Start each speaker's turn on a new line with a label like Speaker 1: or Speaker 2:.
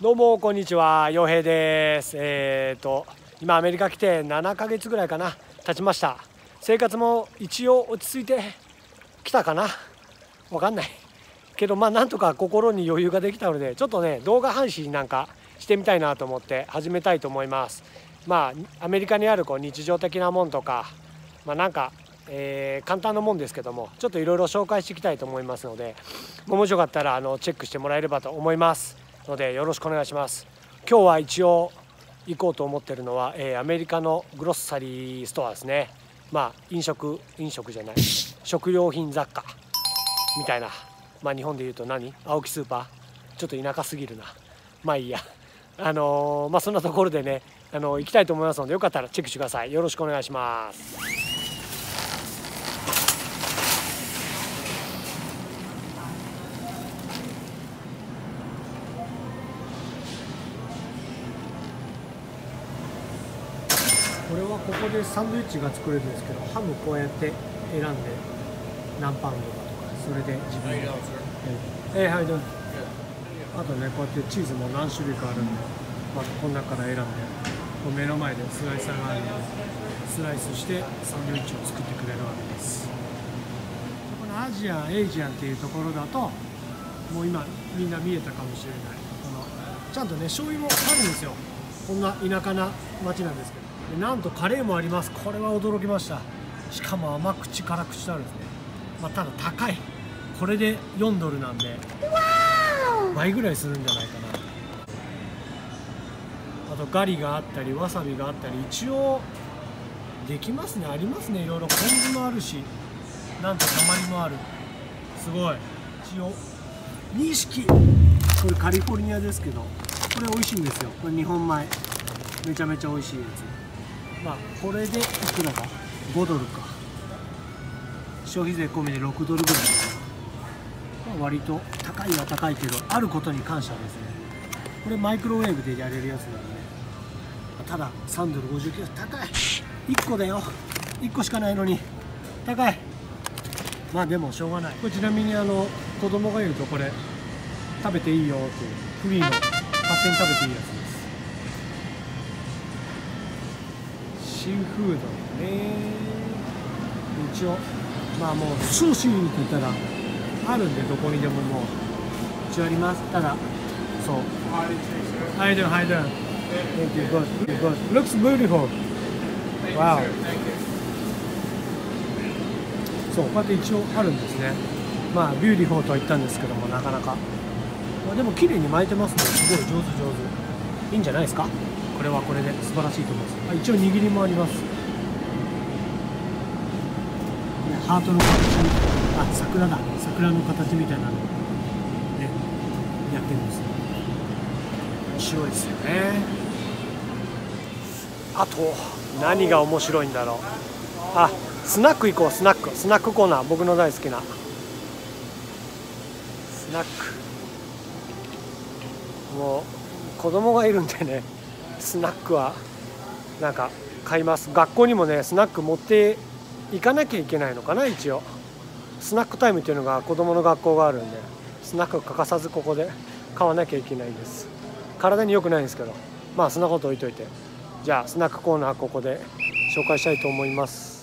Speaker 1: どうもこんにちは。洋平です。えー、と今アメリカ来て7ヶ月ぐらいかな。経ちました。生活も一応落ち着いてきたかな。わかんない。けどまあなんとか心に余裕ができたのでちょっとね動画配信なんかしてみたいなと思って始めたいと思います。まあアメリカにあるこう日常的なもんとかまあなんかえー、簡単なもんですけどもちょっといろいろ紹介していきたいと思いますので面白かったらあのチェックしてもらえればと思います。のでよろしくお願いします。今日は一応行こうと思ってるのは、えー、アメリカのグロッサリーストアですね。まあ飲食飲食じゃない。食料品雑貨。みたいな。まあ日本でいうと何？青木スーパー。ちょっと田舎すぎるな。まあいいや。あのー、まあそんなところでねあのー、行きたいと思いますのでよかったらチェックしてください。よろしくお願いします。これはここでサンドイッチが作れるんですけどハムこうやって選んで何パウンドかとかそれで自分で。えはいどうあとねこうやってチーズも何種類かあるんでまずこの中から選んで目の前でスライサーがあるのでスライスしてサンドイッチを作ってくれるわけです。このアジアンエイジアンっていうところだともう今みんな見えたかもしれない。このちゃんとね醤油もあるんですよ。こんな田舎な町なんですけどなんとカレーもあります。これは驚きました。しかも甘口辛口とあるんですね、まあ、ただ高い。これで4ドルなんで倍ぐらいするんじゃないかな。あとガリがあったりわさびがあったり一応できますね。ありますね。いろいろポン酢もあるしなんとたまりもある。すごい。一応錦これカリフォルニアですけどこれ美味しいんですよ。これ日本米。めちゃめちゃ美味しいやつまあこれでいくらか5ドルか。消費税込みで6ドルぐらい、まあ、割と高いは高いけどあることに感謝ですね。これマイクロウェーブでやれるやつなんでただ3ドル59高い。1個だよ。1個しかないのに。高い。まあでもしょうがない。これちなみにあの子供がいるとこれ食べていいよっていうフリーの勝手に食べていいやつです。シーフードね一応まあもう寿司って言ったらあるんでどこにでももう一応ありますただそう How you doing? How you doing? Thank you. Good. Good. Looks beautiful. Wow. そうこうやって一応あるんですねまあ beautiful とは言ったんですけどもなかなか、まあ、でも綺麗に巻いてますねすごい上手上手いいんじゃないですか？これはこれで素晴らしいと思います。一応握りもあります。ハートの形あ桜だ。桜の形みたいなの。ね。やってるんです面白いですよね。あと何が面白いんだろう。あスナック行こう。スナック。スナックコーナー。僕の大好きな。スナック。もう子供がいるんでね。スナックはなんか買います。学校にもねスナック持って行かなきゃいけないのかな一応。スナックタイムっていうのが子供の学校があるんでスナック欠かさずここで買わなきゃいけないです。体に良くないんですけどまあそんなこと置いといて。じゃあスナックコーナーここで紹介したいと思います。